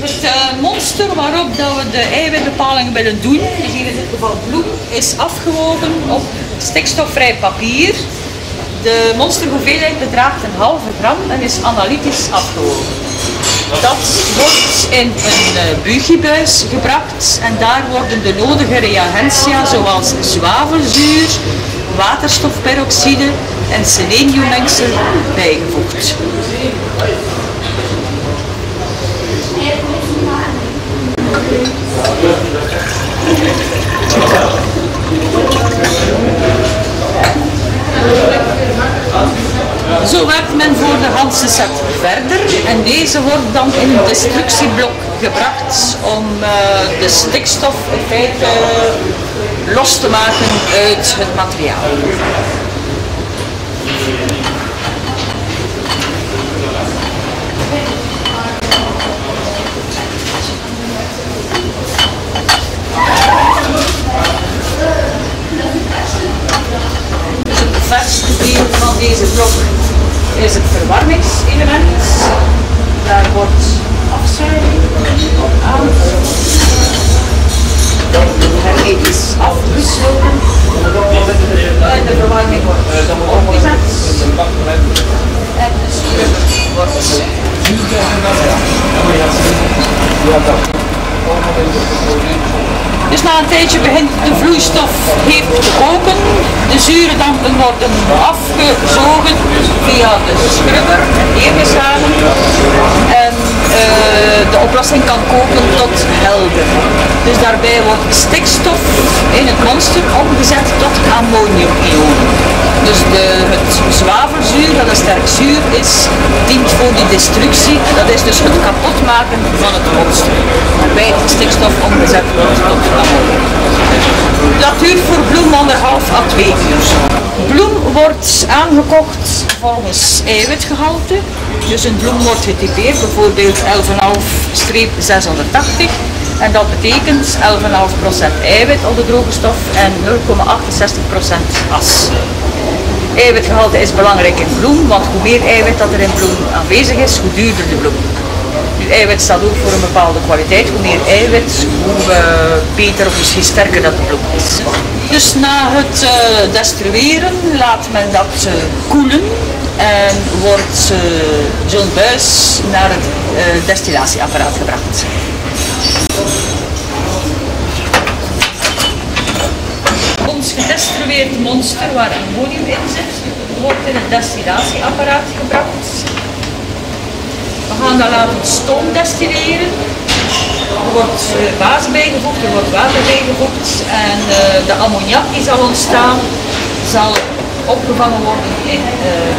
Het eh, monster waarop dat we de eiwitbepalingen willen doen, dus hier in dit geval bloem, is afgewogen op stikstofvrij papier. De monsterhoeveelheid bedraagt een halve gram en is analytisch afgewogen. Dat wordt in een uh, buugiebuis gebracht en daar worden de nodige reagentia zoals zwavelzuur, waterstofperoxide en seleniummengsel bijgevoegd. Zo werkt men voor de Hanse set verder en deze wordt dan in een destructieblok gebracht om uh, de stikstof in feite uh, los te maken uit het materiaal. Verste deel van deze blok is het verwarmingselement. Daar wordt afzuiging op aangevoerd. Hermetisch afgesloten. En de verwarming wordt opgezet. En de schuur wordt dus na een tijdje begint de vloeistof hevig te koken. De zure dampen worden afgezogen via de scrubber en neergeslagen. En uh, de oplossing kan koken tot helder. Dus daarbij wordt stikstof in het monster omgezet tot ammoniumionen. Dus de, het zwavelzuur, dat een sterk zuur is, dient voor die destructie. Dat is dus het kapotmaken van het monster. Waarbij het stikstof omgezet wordt tot ammonium. Dat duurt voor bloem anderhalf à twee uur. Bloem wordt aangekocht volgens eiwitgehalte. Dus een bloem wordt getypeerd, bijvoorbeeld 11,5-680. En dat betekent 11,5% eiwit op de droge stof en 0,68% as. Eiwitgehalte is belangrijk in bloem, want hoe meer eiwit dat er in bloem aanwezig is, hoe duurder de bloem. Eiwit staat ook voor een bepaalde kwaliteit. Hoe meer eiwit, hoe uh, beter of misschien sterker dat de bloem is. Dus na het uh, destrueren laat men dat uh, koelen en wordt zo'n buis naar het destillatieapparaat gebracht. Ons gedestrueerd monster waar ammonium in zit, wordt in het destillatieapparaat gebracht. We gaan dat laten stoom destilleren. Er wordt water bijgevoegd, er wordt water bijgevoegd en uh, de ammoniak die zal ontstaan zal opgevangen worden in. Uh...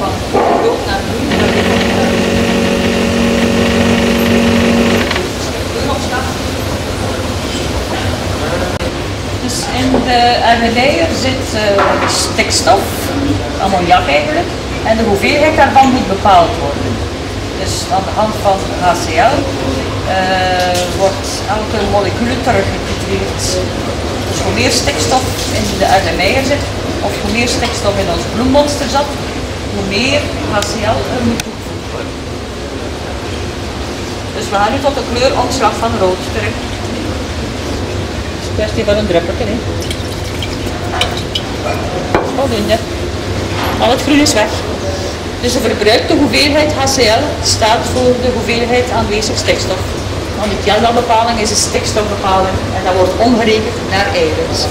van rood naar. Dus in de RWD'er zit eh, stikstof, ammoniak eigenlijk, en de hoeveelheid daarvan moet bepaald worden. Dus aan de hand van HCl eh, wordt elke molecuul teruggecreëerd. Dus hoe meer stikstof in de RME'er zit, of hoe meer stikstof in ons bloemmonster zat, hoe meer HCl er moet toegevoegd worden. Dus we gaan nu tot de kleuromslag van rood terug. Het is kwestie van een druppeltje. Hè. Voldoende. Al het groen is weg. Dus de verbruikte hoeveelheid HCl staat voor de hoeveelheid aanwezig stikstof. Want de Kelda-bepaling is een stikstofbepaling en dat wordt omgerekend naar eiwit.